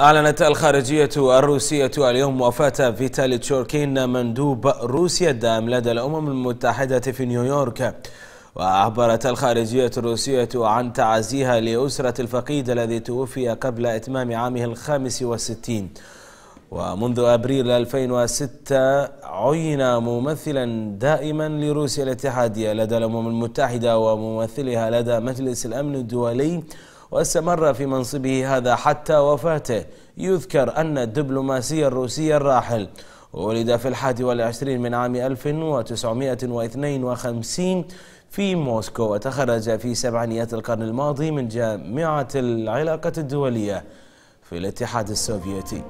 أعلنت الخارجية الروسية اليوم وفاة فيتالي تشوركين مندوب روسيا الدائم لدى الأمم المتحدة في نيويورك. وأعبرت الخارجية الروسية عن تعازيها لأسرة الفقيد الذي توفي قبل إتمام عامه الخامس والستين. ومنذ أبريل 2006 عين ممثلا دائما لروسيا الاتحادية لدى الأمم المتحدة وممثلها لدى مجلس الأمن الدولي واستمر في منصبه هذا حتى وفاته. يذكر أن الدبلوماسي الروسي الراحل ولد في الحادي والعشرين من عام 1952 في موسكو وتخرج في سبعينيات القرن الماضي من جامعة العلاقة الدولية في الاتحاد السوفيتي.